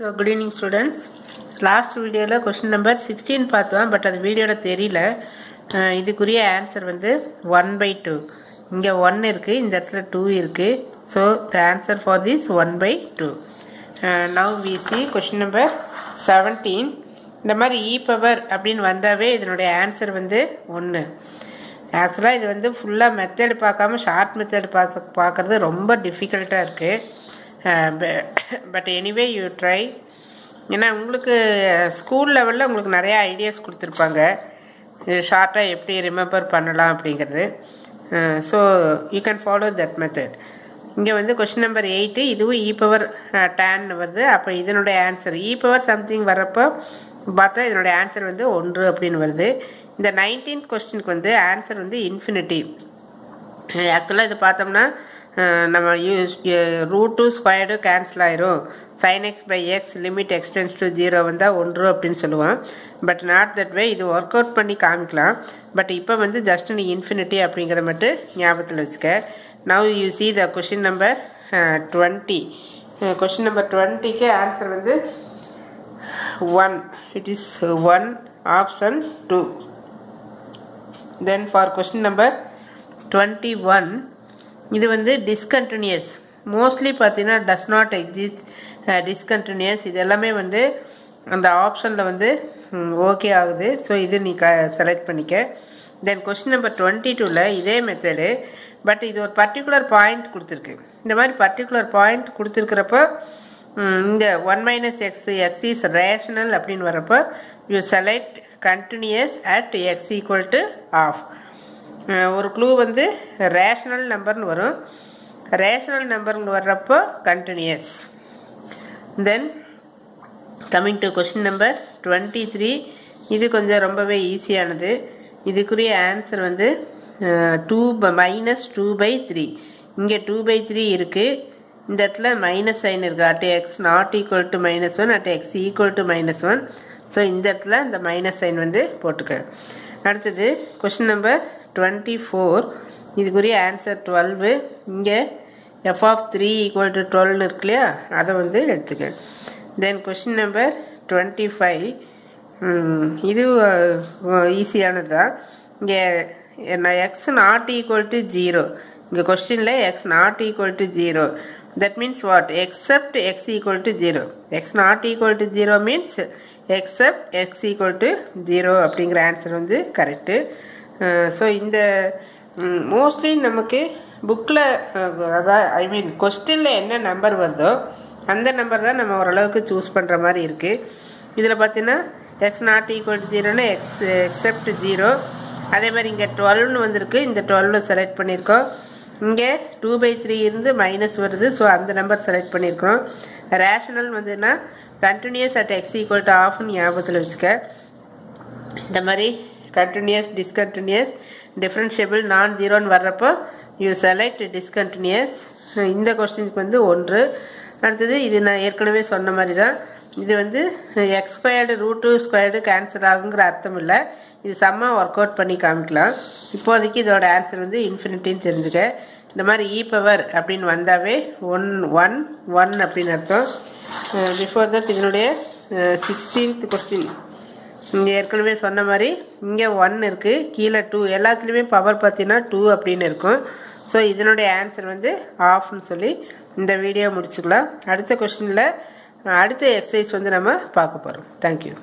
So good evening students last வீடியோவில் question number sixteen பார்த்தோம் but அது வீடியோவில் தெரியல. இதுக்குரிய ஆன்சர் வந்து ஒன் பை டூ இங்கே ஒன் இருக்குது இந்த இடத்துல டூ இருக்குது so the answer for this one by two now we see question number seventeen இந்த மாதிரி e இ பவர் அப்படின்னு வந்தாவே இதனுடைய ஆன்சர் வந்து ஒன்று ஆக்சுவலாக இது வந்து ஃபுல்லாக மெத்தட் பார்க்காம ஷார்ட் மெத்தட் பார்த்து பார்க்குறது ரொம்ப டிஃபிகல்ட்டாக இருக்குது பட் எனிவே யூ ட்ரை ஏன்னா உங்களுக்கு ஸ்கூல் லெவலில் உங்களுக்கு நிறைய ஐடியாஸ் கொடுத்துருப்பாங்க. இது ஷார்ட்டாக எப்படி ரிமெம்பர் பண்ணலாம் அப்படிங்கிறது. So you can follow that method இங்கே வந்து கொஷின் நம்பர் எயிட்டு இதுவும் இ பவர் டேன் வருது. அப்போ இதனுடைய ஆன்சர் இ பவர் சம்திங் வரப்போ பார்த்தா இதனுடைய ஆன்சர் வந்து ஒன்று அப்படின்னு வருது. இந்த நைன்டீன் கொஸ்டினுக்கு வந்து ஆன்சர் வந்து இன்ஃபினிட்டி ஆக்சுவலாக இது பார்த்தோம்னா நம்ம use root two squared cancel ஆயிரும். Sine x by x limit x tends to zero வந்தால் ஒன்று அப்படின்னு சொல்லுவான். பட் நாட் தட் வே இது ஒர்க் அவுட் பண்ணி காமிக்கலாம். பட் இப்போ வந்து ஜஸ்ட் நீ இன்ஃபினிட்டி அப்படிங்கிறத மட்டும் ஞாபகத்தில் வச்சுக்க. Now you see the question number twenty question number டுவெண்ட்டிக்கு ஆன்சர் வந்து one it is one option two then for question number twenty one இது வந்து டிஸ்கண்டினியூஸ் மோஸ்ட்லி பார்த்தீங்கன்னா டஸ் நாட் எக்ஸிஸ்ட் டிஸ்கண்டினியூஸ் இது எல்லாமே வந்து அந்த ஆப்ஷனில் வந்து ஓகே ஆகுது. ஸோ இது நீ க செலக்ட் பண்ணிக்க. தென் கொஸ்டின் நம்பர் டுவெண்ட்டி டூவில் இதே மெத்தடு பட் இது ஒரு பர்டிகுலர் பாயிண்ட் கொடுத்துருக்கு. இந்த மாதிரி பர்டிகுலர் பாயிண்ட் கொடுத்துருக்கிறப்போ இந்த one minus x x is rational அப்படின்னு வரப்போ you select continuous at x equal to half ஒரு க்ளூ வந்து ரேஷனல் நம்பர்னு வரும். ரேஷனல் நம்பருங்க வர்றப்போ continuous then coming to question number twenty three இது கொஞ்சம் ரொம்பவே ஈஸியானது இதுக்குரிய ஆன்சர் வந்து two minus two by three இங்கே டூ பை த்ரீ இருக்குது இந்த இடத்துல மைனஸ் சைன் இருக்குது at x not equal to minus one at x equal to minus one so இந்த இடத்துல இந்த மைனஸ் சைன் வந்து போட்டுக்க. அடுத்தது கொஷின் நம்பர் டுவெண்ட்டி ஃபோர் இதுக்குரிய ஆன்சர் டுவெல்வு இங்கே F of three equal to டுவெல்னு இருக்கு இல்லையா? அதை வந்து எடுத்துக்க. Then question number twenty five இது ஈஸியானது தான் இங்கே நான் x not equal to zero இங்கே கொஸ்டினில் x not equal to zero that means what except x equal to zero x not equal to zero means except x equal to zero அப்படிங்கிற answer வந்து correct so இந்த mostly நமக்கு புக்கில் அதாவது ஐ மீன் கொஸ்டினில் என்ன நம்பர் வருதோ அந்த நம்பர் தான் நம்ம ஓரளவுக்கு சூஸ் பண்ணுற மாதிரி இருக்குது இதில் பார்த்தீங்கன்னா எக்ஸ் நாட் ஈக்குவல் டு ஜீரோன்னு எக்ஸ் எக்ஸப்ட் ஜீரோ அதே மாதிரி இங்கே டுவெல்னு வந்திருக்கு. இந்த டுவெல்னு செலக்ட் பண்ணியிருக்கோம் இங்கே டூ பை த்ரீ இருந்து மைனஸ் வருது. ஸோ அந்த நம்பர் செலக்ட் பண்ணியிருக்கிறோம் ரேஷனல் வந்துன்னா continuous at x equal to ஆஃப்னு ஞாபகத்தில் வச்சுக்க. இந்த மாதிரி கண்டினியூஸ் டிஸ்கண்டினியூஸ் டிஃப்ரென்ஷியபிள் நான் ஜீரோன்னு வர்றப்போ யூ செலக்ட் டிஸ்கண்டினியூஸ் இந்த கொஸ்டினுக்கு வந்து ஒன்று. அடுத்தது இது நான் ஏற்கனவே சொன்ன மாதிரி தான் இது வந்து x squared root two squared cancel ஆகுங்கிற அர்த்தம் இல்லை. இது செம்ம ஒர்க் அவுட் பண்ணி காமிக்கலாம். இப்போதைக்கு இதோட ஆன்சர் வந்து இன்ஃபினிட்டின்னு தெரிஞ்சுக்க. இந்த மாதிரி e இ பவர் அப்படின்னு வந்தாவே ஒன் ஒன் ஒன் அப்படின்னு அர்த்தம். பிஃபோர் தட் இதனுடைய சிக்ஸ்டீன்த் கொஸ்டின் இங்கே ஏற்கனவே சொன்ன மாதிரி இங்கே ஒன் இருக்குது கீழே டூ எல்லாத்துலேயுமே பவர் பார்த்தீங்கன்னா டூ அப்படின்னு இருக்கும். ஸோ இதனுடைய ஆன்சர் வந்து ஆஃப்னு சொல்லி இந்த வீடியோ முடிச்சுக்கலாம். அடுத்த கொஷினில் அடுத்த எக்ஸசைஸ் வந்து நம்ம பார்க்க போகிறோம் தேங்க்யூ